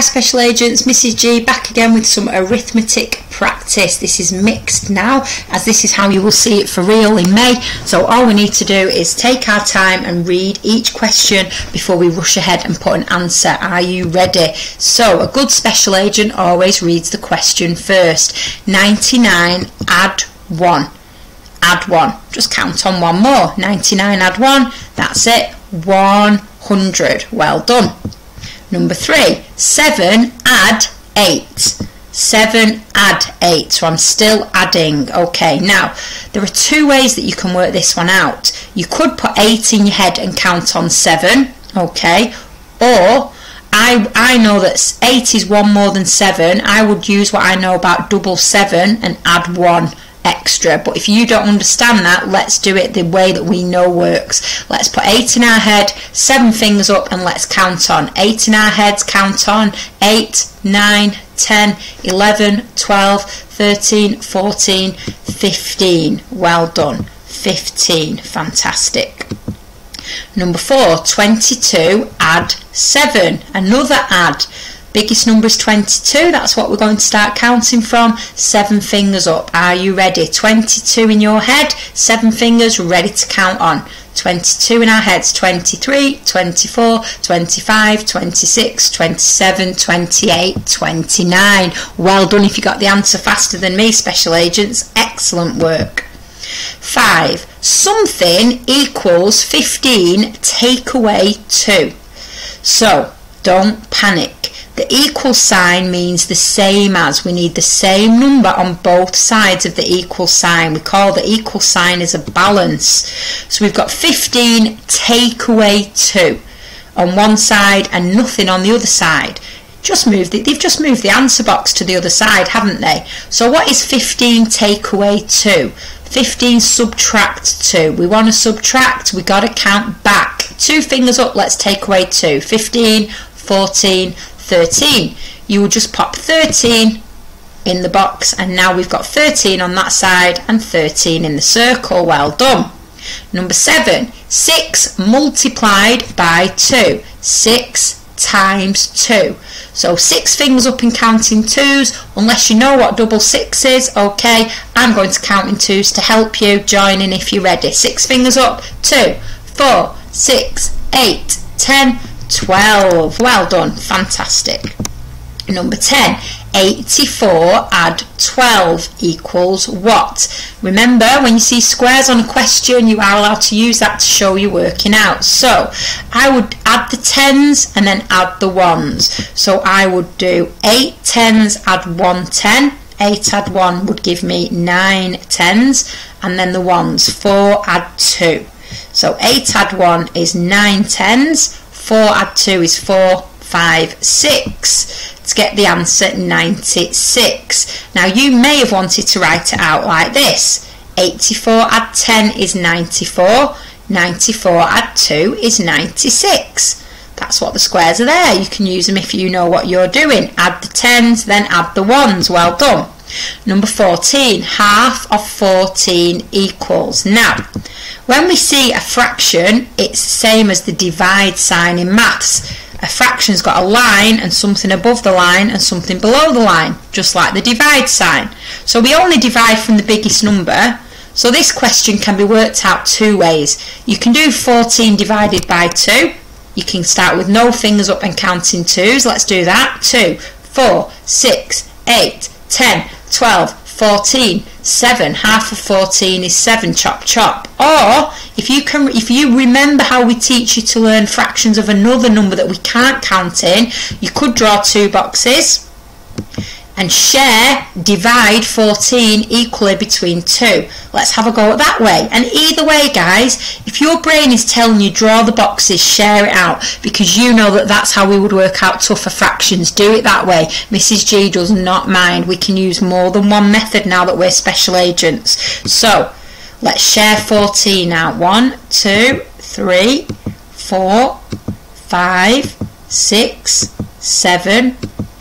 Hi Special Agents, Mrs G back again with some arithmetic practice. This is mixed now as this is how you will see it for real in May. So all we need to do is take our time and read each question before we rush ahead and put an answer. Are you ready? So a good Special Agent always reads the question first. 99 add 1. Add 1. Just count on one more. 99 add 1. That's it. 100. Well done. Number three, 7 add 8. 7 add 8. So I'm still adding. Okay, now there are two ways that you can work this one out. You could put 8 in your head and count on 7. Okay, or I, I know that 8 is 1 more than 7. I would use what I know about double 7 and add 1 extra but if you don't understand that let's do it the way that we know works. Let's put eight in our head seven fingers up and let's count on. Eight in our heads count on. Eight nine 10 11 12 13 14 15 well done. 15 fantastic. Number four 22 add 7 another add Biggest number is 22, that's what we're going to start counting from. Seven fingers up. Are you ready? 22 in your head, seven fingers ready to count on. 22 in our heads 23, 24, 25, 26, 27, 28, 29. Well done if you got the answer faster than me, special agents. Excellent work. 5. Something equals 15 take away 2. So, don't panic. The equal sign means the same as. We need the same number on both sides of the equal sign. We call the equal sign as a balance. So we've got 15 take away 2 on one side and nothing on the other side. Just moved it. They've just moved the answer box to the other side, haven't they? So what is 15 take away 2? 15 subtract 2. We want to subtract, we got to count back. Two fingers up, let's take away 2. 15, 14, 13. You will just pop 13 in the box and now we've got 13 on that side and 13 in the circle. Well done. Number 7. 6 multiplied by 2. 6 times 2. So 6 fingers up and counting 2s. Unless you know what double 6 is, okay, I'm going to count in 2s to help you. Join in if you're ready. 6 fingers up. 2, 4, 6, 8, 10, 12. Well done. Fantastic. Number 10. 84 add 12 equals what? Remember, when you see squares on a question, you are allowed to use that to show you're working out. So, I would add the tens and then add the ones. So, I would do 8 tens add 1 10. 8 add 1 would give me 9 tens. And then the ones, 4 add 2. So, 8 add 1 is 9 tens. 4 add 2 is 4, 5, 6 to get the answer 96. Now you may have wanted to write it out like this. 84 add 10 is 94, 94 add 2 is 96. That's what the squares are there. You can use them if you know what you're doing. Add the 10s, then add the 1s. Well done. Number 14, half of 14 equals. Now, when we see a fraction, it's the same as the divide sign in maths. A fraction's got a line and something above the line and something below the line, just like the divide sign. So we only divide from the biggest number. So this question can be worked out two ways. You can do 14 divided by 2. You can start with no fingers up and counting twos. Let's do that. 2, 4, 6, 8, 10, 12, 14, 7. Half of 14 is 7, chop chop. Or, if you can, if you remember how we teach you to learn fractions of another number that we can't count in, you could draw two boxes and share, divide 14 equally between two. Let's have a go at that way. And either way, guys, if your brain is telling you draw the boxes, share it out, because you know that that's how we would work out tougher fractions. Do it that way. Mrs. G does not mind. We can use more than one method now that we're special agents. So, let's share 14 out. One, two, three, four, five, six, seven,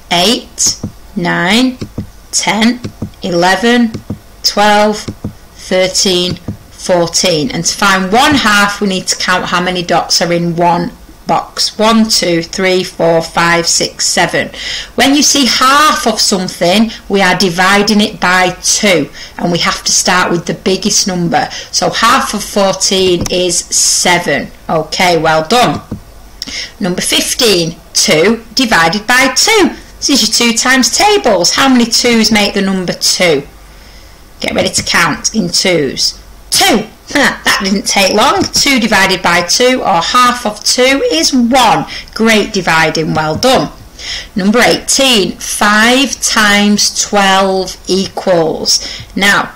eight, 9, 10, 11, 12, 13, 14. And to find one half, we need to count how many dots are in one box. One, two, three, four, five, six, seven. When you see half of something, we are dividing it by 2 and we have to start with the biggest number. So half of 14 is 7. Okay, well done. Number 15, 2 divided by 2. This is your 2 times tables. How many 2's make the number 2? Get ready to count in 2's. 2. Ah, that didn't take long. 2 divided by 2 or half of 2 is 1. Great dividing, well done. Number 18, 5 times 12 equals. Now,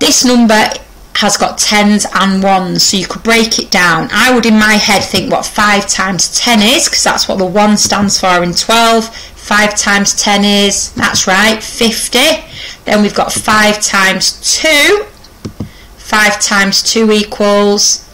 this number has got tens and ones, so you could break it down. I would in my head think what 5 times 10 is, because that's what the 1 stands for in 12. 5 times 10 is, that's right, 50. Then we've got 5 times 2. 5 times 2 equals,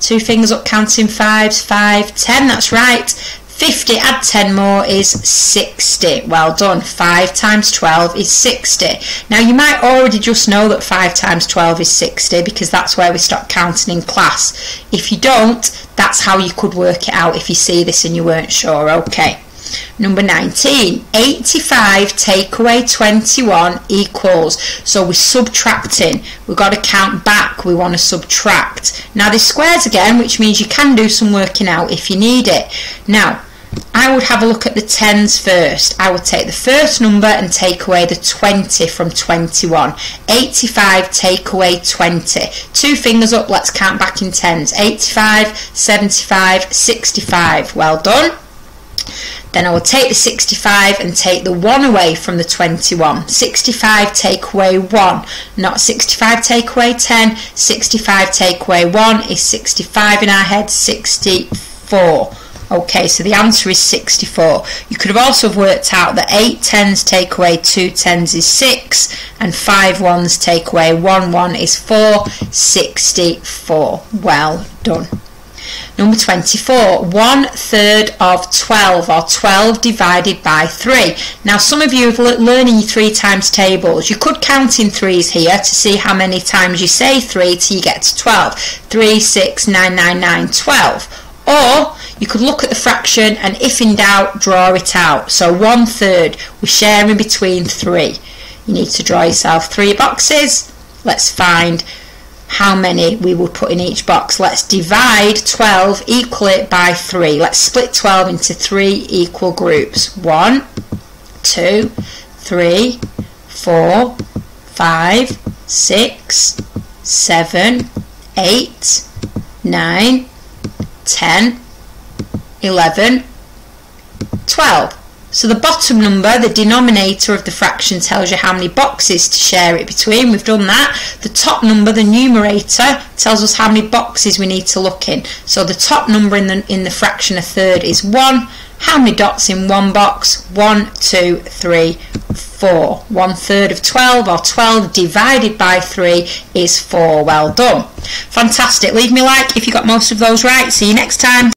two fingers up counting 5s, 5, 10, that's right. 50 add 10 more is 60. Well done. 5 times 12 is 60. Now you might already just know that 5 times 12 is 60 because that's where we stop counting in class. If you don't, that's how you could work it out if you see this and you weren't sure. Okay. Number 19, 85 take away 21 equals. So we're subtracting. We've got to count back. We want to subtract. Now this squares again, which means you can do some working out if you need it. Now, I would have a look at the tens first. I would take the first number and take away the 20 from 21. 85 take away 20. Two fingers up, let's count back in tens. 85, 75, 65. Well done. Then I will take the 65 and take the 1 away from the 21. 65 take away 1, not 65 take away 10. 65 take away 1 is 65 in our head, 64. Okay, so the answer is 64. You could have also worked out that 8 tens take away 2 tens is 6, and 5 ones take away 1 1 is 4, 64. Well done. Number 24, one third of 12 or 12 divided by 3. Now some of you have learning your 3 times tables. You could count in 3s here to see how many times you say 3 till you get to 12. 3, 6, 9, 9, 9, 12. Or you could look at the fraction and if in doubt, draw it out. So one third, we're sharing between three. You need to draw yourself three boxes. Let's find how many we would put in each box. Let's divide 12, equal it by 3. Let's split 12 into 3 equal groups. 1, 2, 3, 4, 5, 6, 7, 8, 9, 10, 11, 12. So the bottom number, the denominator of the fraction, tells you how many boxes to share it between. We've done that. The top number, the numerator, tells us how many boxes we need to look in. So the top number in the, in the fraction a third is 1. How many dots in one box? 1, 2, 3, 4. One third of 12 or 12 divided by 3 is 4. Well done. Fantastic. Leave me a like if you got most of those right. See you next time.